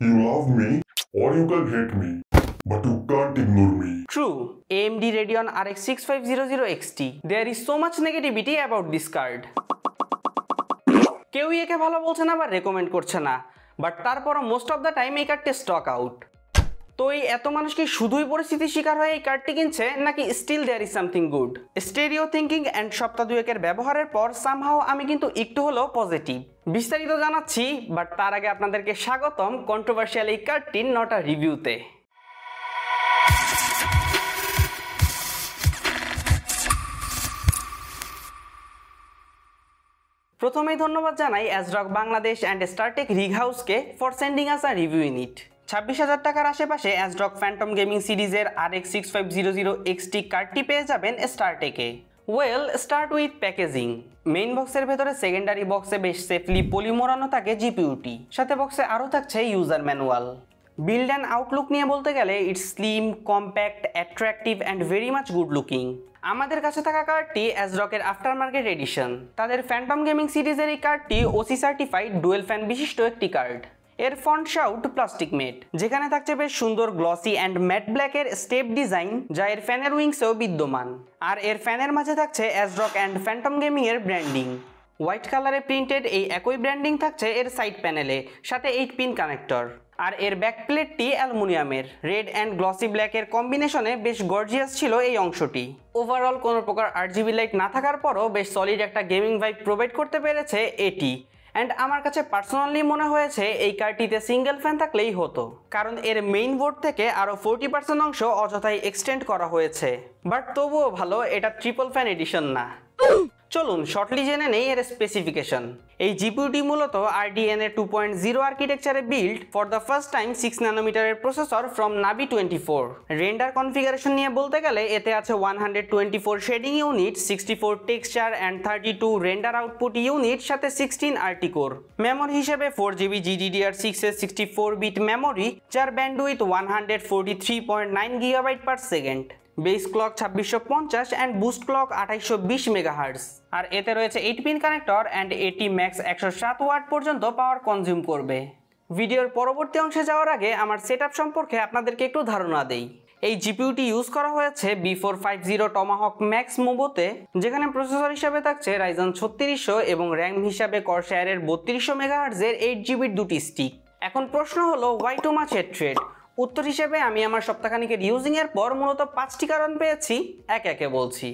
You love me or you can hate me, but you can't ignore me. True, AMD Radeon RX 6500 XT. There is so much negativity about this card. কেউই একে ভালো বলছে না বা recommend করছে না but তারপরও most of the time এই কার্ডটি স্টক আউট তো এই এত মানুষ কি শুধুই পরিস্থিতির শিকার হয়ে এই কার্ডটি কিনছে, নাকি still there is something good stereo thinking and সপ্তাহ দুয়েকের ব্যবহারের পর সামহাও আমি কিন্তু একটু হলেও পজিটিভ বিস্তারিত জানাচ্ছি বাট তার আগে আপনাদেরকে স্বাগতম কন্ট্রোভার্সিয়াল এই কার্ডটির নটা রিভিউতে। প্রথমেই ধন্যবাদ জানাই ASRock Bangladesh and Startech rig হাউসকে for sending us a review in ছাব্বিশ হাজার টাকার আশেপাশে অ্যাজরক ফ্যান্টম গেমিং সিরিজের R X six five zero zero XT কার্ডটি পেয়ে যাবেন স্টারটেকে well start with packaging main বক্সের ভেতরে সেকেন্ডারি বক্সে বেশ সেফলি পলি মোড়ানো থাকে জিপিউটি সাথে বক্সে আরও থাকছে user manual build and outlook নিয়ে বলতে গেলে it's slim compact attractive and very much good looking আমাদের কাছে থাকা কার্ডটি অ্যাজরকের আফটার মার্কেট এডিশন তাদের ফ্যান্টম গেমিং সিরিজের এই কার্ডটি ওসি সার্টিফাইড ডুয়েল ফ্যান বিশিষ্ট একটি কার্ড এর ফন্ট শাউট প্লাস্টিক মেট যেখানে থাকছে বেশ সুন্দর গ্লসি অ্যান্ড ম্যাট ব্ল্যাকের স্টেপ ডিজাইন যা এর ফ্যানের উইংসেও বিদ্যমান। আর এর ফ্যানের মাঝে থাকছে অ্যাজরক অ্যান্ড ফ্যান্টম গেমিং এর ব্র্যান্ডিং হোয়াইট কালারে প্রিন্টেড এই একই ব্র্যান্ডিং থাকছে এর সাইড প্যানেলে সাথে এইট পিন কানেক্টর আর এর ব্যাক প্লেটটি অ্যালুমিনিয়ামের রেড অ্যান্ড গ্লসি ব্ল্যাকের কম্বিনেশনে বেশ গর্জিয়াস ছিল এই অংশটি। ওভারঅল কোনো প্রকার আট জিবি লাইট না থাকার পরও বেশ সলিড একটা গেমিং ভাইব প্রোভাইড করতে পেরেছে এটি। অ্যান্ড আমার কাছে পার্সোনালি মনে হয়েছে এই কারটিতে সিঙ্গেল ফ্যান থাকলেই হতো। কারণ এর মেইন বোর্ড থেকে আরও ফোরটি পার্সেন্ট অংশ অযথায় এক্সটেন্ড করা হয়েছে। বাট তবুও ভালো, এটা ট্রিপল ফ্যান এডিশন না। চলুন শর্টলি জেনে নেই এর স্পেসিফিকেশন এই জিপিউটি মূলত আরডিএন এর টু পয়েন্ট জিরো আর্কিটেকচারে build for the first time six ন্যানোমিটারের processor from Navi twenty four render configuration নিয়ে বলতে গেলে এতে আছে one hundred twenty four shading unit sixty four texture and thirty two render output unit সাথে sixteen RT core memory হিসেবে four GB GDDR six এর sixty four bit memory যার bandwidth one hundred forty three point nine gigabyte per second base clock ছাব্বিশশো পঞ্চাশ and boost clock আঠাইশশো বিশ megahertz আর এতে রয়েছে এইট পিন কানেক্টর অ্যান্ড এটি ম্যাক্স একশো সাত ওয়াট পর্যন্ত পাওয়ার কনজিউম করবে। ভিডিওর পরবর্তী অংশে যাওয়ার আগে আমার সেট সম্পর্কে আপনাদেরকে একটু ধারণা দেই। এই জিপিউটি ইউজ করা হয়েছে B four five zero Tomahawk max মোবোতে যেখানে প্রসেসর হিসাবে থাকছে রাইজন ছত্রিশশো এবং র্যাম হিসাবে করশেয়ারের বত্রিশশো মেগাহার্জের এইট জিবির দুটি স্টিক এখন প্রশ্ন হলো why too much hatred উত্তর হিসেবে আমি আমার সপ্তাহখানিকের ইউজিং এর পর মূলত পাঁচটি কারণ পেয়েছি। এক একে বলছি।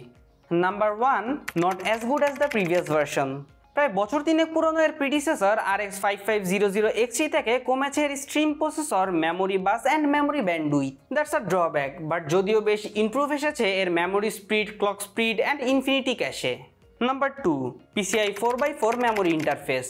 Number one not as good as the previous version প্রায় বছর তিনেক পুরনো এর predecessor R X five five zero zero XT থেকে কমেছে এর stream processor memory bus and memory bandwidth that's a drawback but যদিও বেশ ইমপ্রুভ এসেছে এর memory speed clock speed and infinity cache number two PCI four by four memory interface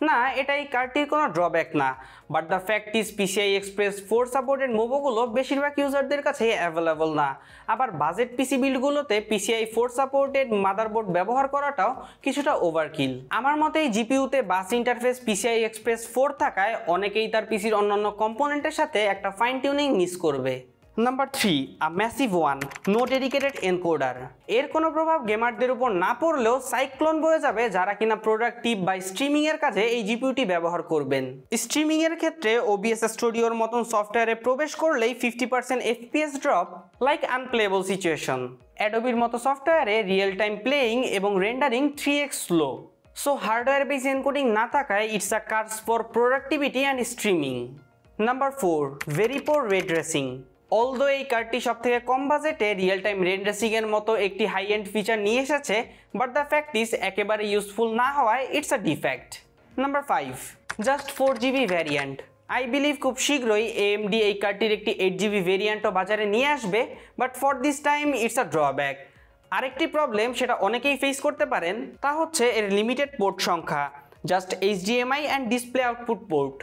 না এটা এই কার্ডটির কোনো ড্রব্যাক না। But the fact is PCI express four supported মোবোগুলো বেশিরভাগ ইউজারদের কাছে অ্যাভেলেবল না। আবার বাজেট পিসি বিল্ডগুলোতে পিসিআই ফোর সাপোর্টেড মাদারবোর্ড ব্যবহার করাটাও কিছুটা ওভারকিল আমার মতে এই জিপিউতে bus interface PCI express four থাকায় অনেকেই তার পিসির অন্যান্য কম্পোনেন্টের সাথে একটা ফাইন টিউনিং মিস করবে। Number three a massive one no dedicated encoder এর কোনো প্রভাব গেমারদের উপর না পড়লেও সাইক্লোন বয়ে যাবে যারা কিনা প্রোডাক্টিভ বা স্ট্রিমিং এর কাজে এই জিপিউটি ব্যবহার করবেন। স্ট্রিমিং এর ক্ষেত্রে ওবিএস স্টুডিওর মতন সফটওয়্যারে প্রবেশ করলেই fifty percent FPS drop like unplayable situation অ্যাডোবির মতো সফটওয়্যারে রিয়েল টাইম প্লেয়িং এবং rendering three X slow so hardware base encoding না থাকায় it's a curse for productivity and streaming number four very poor ray tracing although এই কার্ডটি সব থেকে কম বাজেটে রিয়েল টাইম এর মতো একটি হাই এন্ড ফিচার নিয়ে এসেছে বাট দ্য ফ্যাক্ট ইস একেবারে ইউজফুল না হওয়ায় it's a defect number five just four GB variant I believe খুব শীঘ্রই এএমডি এই কার্ডটির একটি এইট জিবি ভেরিয়েন্টও বাজারে নিয়ে আসবে but for this time it's a drawback আরেকটি প্রবলেম সেটা অনেকেই ফেস করতে পারেন, তা হচ্ছে এর লিমিটেড পোর্ট সংখ্যা just HDMI and display output port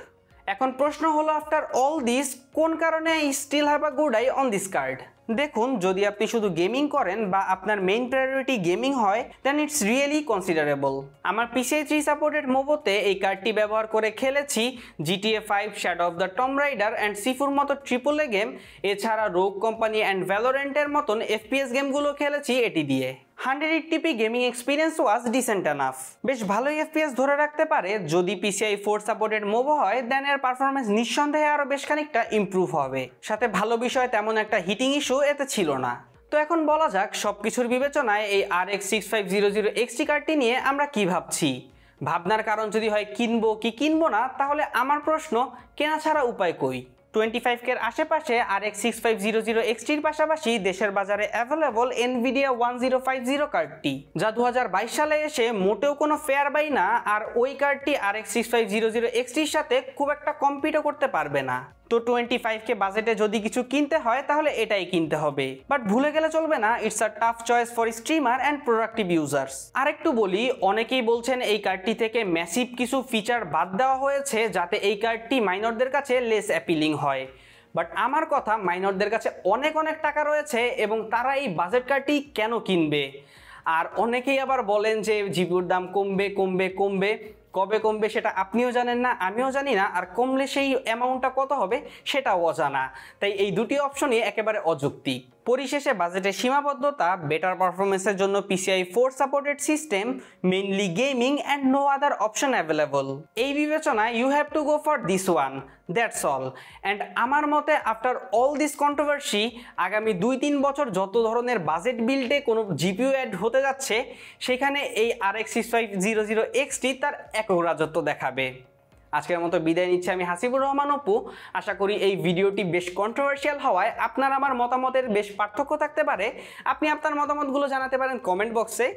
এখন প্রশ্ন হলো আফটার অল দিস কোন কারণে I still have a good eye on this card দেখুন, যদি আপনি শুধু গেমিং করেন বা আপনার মেইন প্রায়োরিটি গেমিং হয় দেন ইটস রিয়েলি কনসিডারেবল আমার পিসিআই থ্রি সাপোর্টেড মোবোতে এই কার্ডটি ব্যবহার করে খেলেছি GTA five shadow of the Tom Raider and সিফুর মতো ট্রিপল এ গেম এছাড়া রোগ কোম্পানি অ্যান্ড ভ্যালোরেন্টের মতন এফপিএস গেমগুলো খেলেছি এটি দিয়ে। Hundred eighty p gaming experience was decent enough বেশ ভালোই এফপিএস ধরে রাখতে পারে, যদি পিসিআই ফোর সাপোর্টেড মোভো হয় দেন এর পারফরমেন্স নিঃসন্দেহে আরও বেশ খানিকটা ইম্প্রুভ হবে। সাথে ভালো বিষয়, তেমন একটা হিটিং ইস্যু এতে ছিল না। তো এখন বলা যাক সব কিছুর বিবেচনায় এই R X six five zero zero XT কার্ডটি নিয়ে আমরা কি ভাবছি? ভাবনার কারণ যদি হয় কিনবো কি কিনবো না, তাহলে আমার প্রশ্ন, কেনা ছাড়া উপায় কই? টোয়েন্টি ফাইভ কের আশেপাশে R X six five zero zero এক্সটির পাশাপাশি দেশের বাজারে available Nvidia one zero five zero কার্ডটি যা দু হাজার বাইশ সালে এসে মোটেও কোনো ফেয়ার বাই না, আর ওই কার্ডটি R X six five zero zero এক্সটির সাথে খুব একটা কম্পিটও করতে পারবে না। তো টোয়েন্টি ফাইভ কে বাজেটে যদি কিছু কিনতে হয়, তাহলে এটাই কিনতে হবে। বাট ভুলে গেলে চলবে না it's a tough choice for streamer and productive users আরেকটু বলি, অনেকেই বলছেন এই কার্ডটি থেকে ম্যাসিভ কিছু ফিচার বাদ দেওয়া হয়েছে, যাতে এই কার্ডটি মাইনরদের কাছে লেস অ্যাপিলিং হয়। বাট আমার কথা মাইনরদের কাছে অনেক অনেক টাকা রয়েছে এবং তারা এই বাজেট কার্ডটি কেন কিনবে? আর অনেকেই আবার বলেন যে জিপিউর দাম কমবে কমবে কমবে। কবে কমবে সেটা আপনিও জানেন না, আমিও জানি না, আর কমলে সেই অ্যামাউন্টটা কত হবে সেটাও অজানা। তাই এই দুটি অপশনই একেবারে অযৌক্তিক। পরিশেষে বাজেটের সীমাবদ্ধতা বেটার পারফরমেন্সের জন্য PCI four supported system mainly gaming and no other option available এই বিবেচনায় you have to go for this one that's all and আমার মতে আফটার অল দিস কন্ট্রোভার্সি আগামী দুই তিন বছর যত ধরনের বাজেট বিল্ডে কোনো জিপিউ অ্যাড হতে যাচ্ছে, সেখানে এই R X six five zero zero XT তার একক রাজত্ব দেখাবে। আজকের মতো বিদায় নিচ্ছি আমি হাসিবুর রহমান অপু। আশা করি এই ভিডিওটি বেশ কন্ট্রোভার্সিয়াল হওয়ায় আপনার আমার মতামতের বেশ পার্থক্য থাকতে পারে। আপনি আপনার মতামতগুলো জানাতে পারেন কমেন্ট বক্সে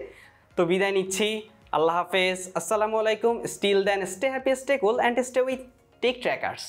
তো বিদায় নিচ্ছি, আল্লাহ হাফেজ, আসসালামু আলাইকুম still then stay happy stay cool and stay with Tech Trackers